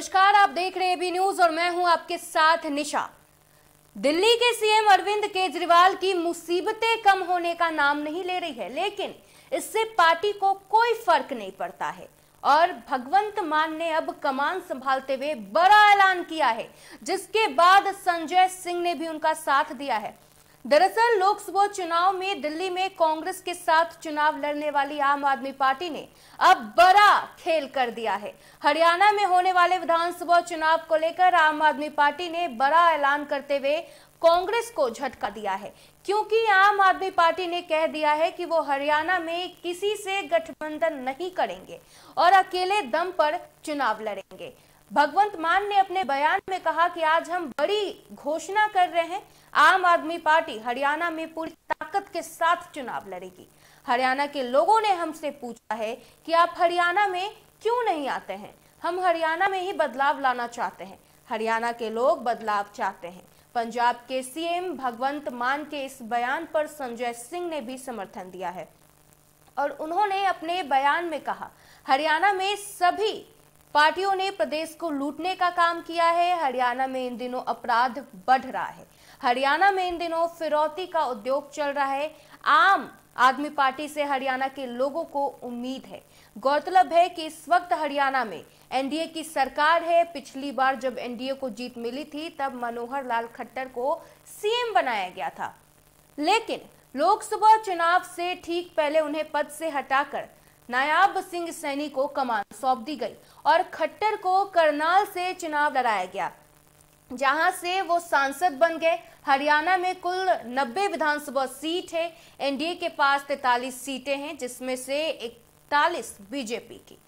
नमस्कार, आप देख रहे हैं न्यूज़ और मैं हूँ आपके साथ निशा। दिल्ली के सीएम अरविंद केजरीवाल की मुसीबतें कम होने का नाम नहीं ले रही है, लेकिन इससे पार्टी को कोई फ़र्क नहीं पड़ता है। और भगवंत मान ने अब कमान संभालते हुए बड़ा ऐलान किया है, जिसके बाद संजय सिंह ने भी उनका साथ दिया है। दरअसल लोकसभा चुनाव में दिल्ली में कांग्रेस के साथ चुनाव लड़ने वाली आम आदमी पार्टी ने अब बड़ा खेल कर दिया है। हरियाणा में होने वाले विधानसभा चुनाव को लेकर आम आदमी पार्टी ने बड़ा ऐलान करते हुए कांग्रेस को झटका दिया है। क्योंकि आम आदमी पार्टी ने कह दिया है कि वो हरियाणा में किसी से गठबंधन नहीं करेंगे और अकेले दम पर चुनाव लड़ेंगे। भगवंत मान ने अपने बयान में कहा कि आज हम बड़ी घोषणा कर रहे हैं, आम आदमी पार्टी हरियाणा में पूरी ताकत के साथ चुनाव लड़ेगी। हरियाणा के लोगों ने हमसे पूछा है कि आप हरियाणा में क्यों नहीं आते हैं? हम हरियाणा में ही बदलाव लाना चाहते हैं। हरियाणा के लोग बदलाव चाहते हैं। पंजाब के सीएम भगवंत मान के इस बयान पर संजय सिंह ने भी समर्थन दिया है। और उन्होंने अपने बयान में कहा, हरियाणा में सभी पार्टियों ने प्रदेश को लूटने का काम किया है। हरियाणा में इन दिनों अपराध बढ़ रहा है। हरियाणा में इन दिनों फिरौती का उद्योग चल रहा है। आम आदमी पार्टी से हरियाणा के लोगों को उम्मीद है। गौरतलब है कि इस वक्त हरियाणा में एनडीए की सरकार है। पिछली बार जब एनडीए को जीत मिली थी, तब मनोहर लाल खट्टर को सीएम बनाया गया था। लेकिन लोकसभा चुनाव से ठीक पहले उन्हें पद से हटाकर नायाब सिंह सैनी को कमान सौंप दी गई और खट्टर को करनाल से चुनाव लड़ाया गया, जहाँ से वो सांसद बन गए। हरियाणा में कुल 90 विधानसभा सीट है। एनडीए के पास 43 सीटें हैं, जिसमें से इकतालीस बीजेपी की।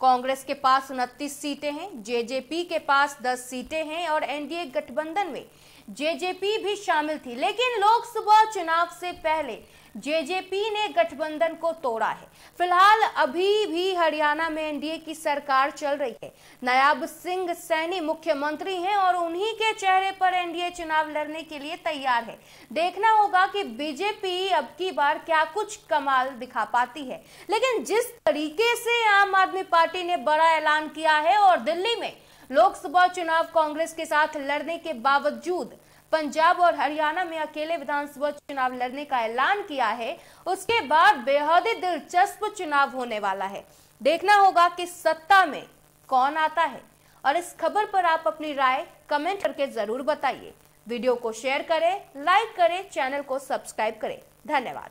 कांग्रेस के पास उनतीस सीटें हैं, जेजेपी के पास 10 सीटें हैं और एनडीए गठबंधन में जेजेपी भी शामिल थी। लेकिन लोकसभा चुनाव से पहले जेजेपी ने गठबंधन को तोड़ा है। फ़िलहाल अभी भी हरियाणा में एनडीए की सरकार चल रही है। नायाब सिंह सैनी मुख्यमंत्री हैं और उन्हीं के चेहरे पर एनडीए चुनाव लड़ने के लिए तैयार है। देखना होगा कि बीजेपी अब की बार क्या कुछ कमाल दिखा पाती है। लेकिन जिस तरीके से आम आदमी पार्टी ने बड़ा ऐलान किया है और दिल्ली में लोकसभा चुनाव कांग्रेस के साथ लड़ने के बावजूद पंजाब और हरियाणा में अकेले विधानसभा चुनाव लड़ने का ऐलान किया है। उसके बाद बेहद ही दिलचस्प चुनाव होने वाला है। देखना होगा कि सत्ता में कौन आता है। और इस खबर पर आप अपनी राय कमेंट करके ज़रूर बताइए। वीडियो को शेयर करें, लाइक करें, चैनल को सब्सक्राइब करें। धन्यवाद।